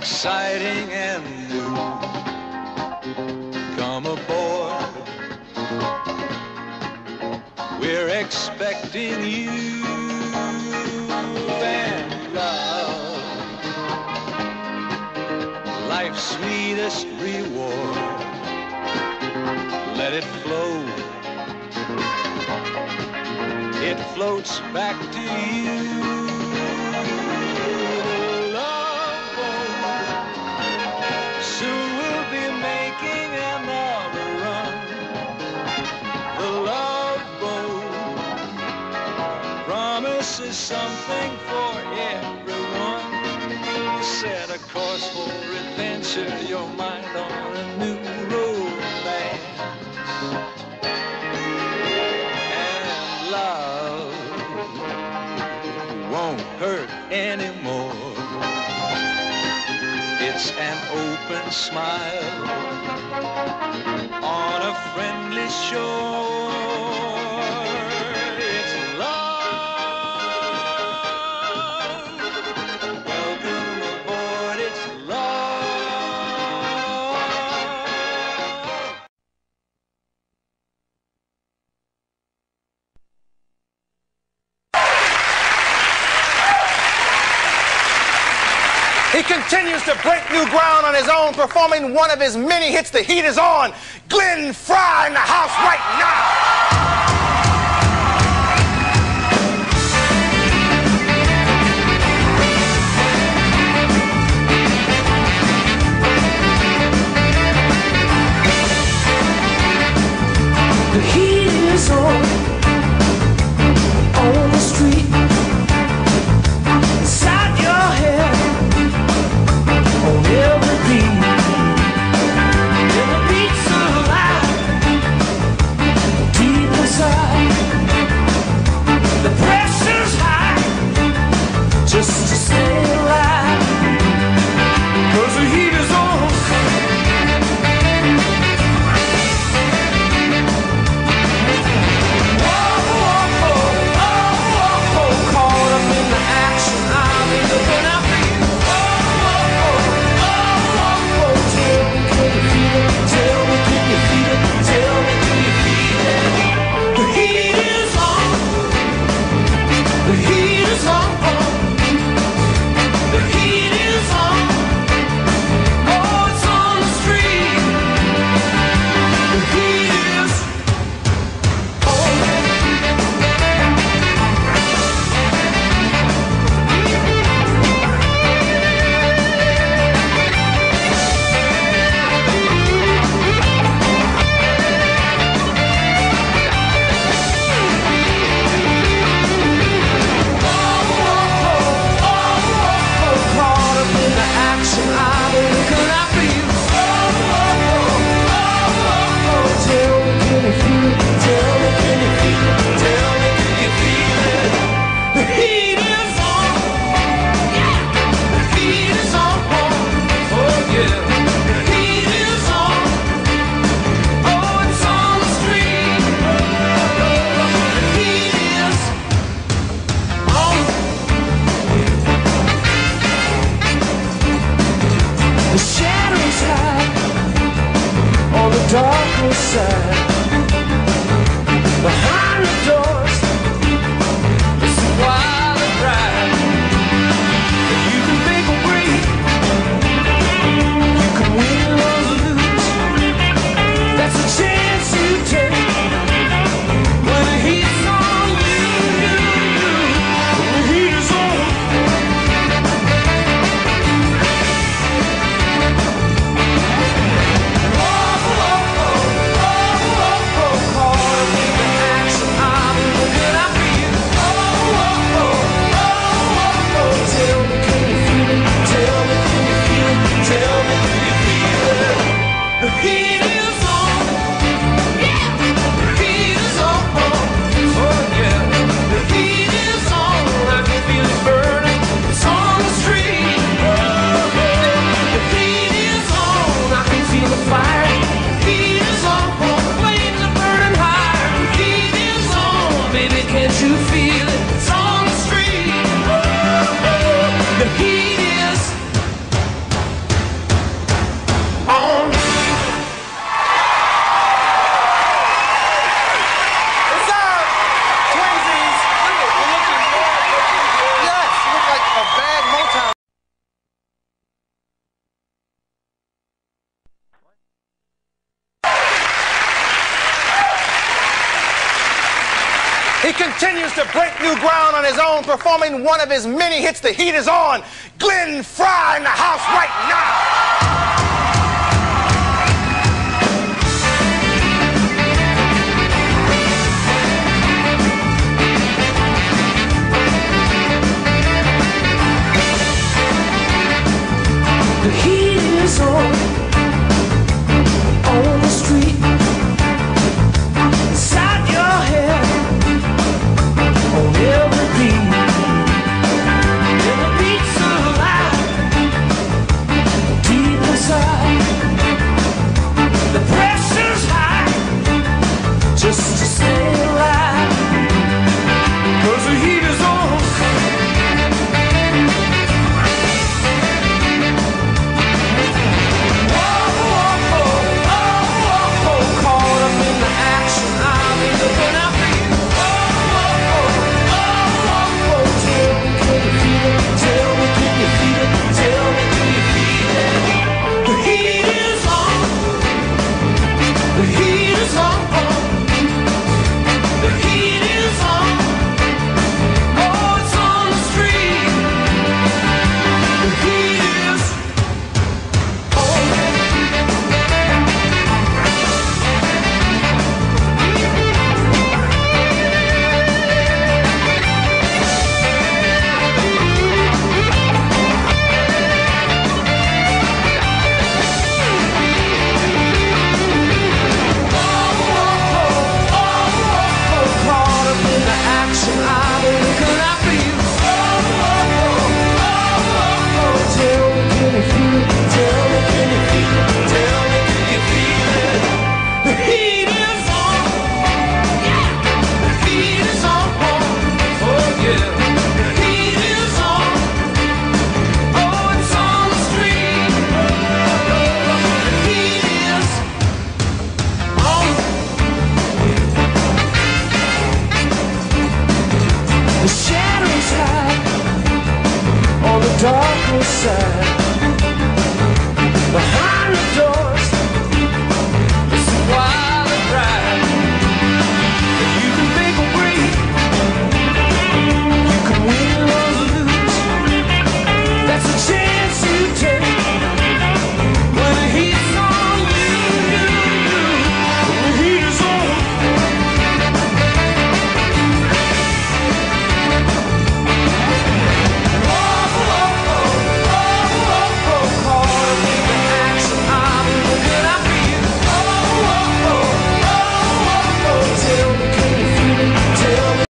exciting and new. Come aboard. We're expecting you and love. Life's sweetest reward. Let it flow. It floats back to you. Adventure, your mind on a new romance. And love won't hurt anymore. It's an open smile on a friendly shore. To break new ground on his own, performing one of his many hits. The heat is on. Glenn Frey in the house right now. The heat is on side He continues to break new ground on his own, performing one of his many hits. The heat is on. Glenn Frey in the house right now.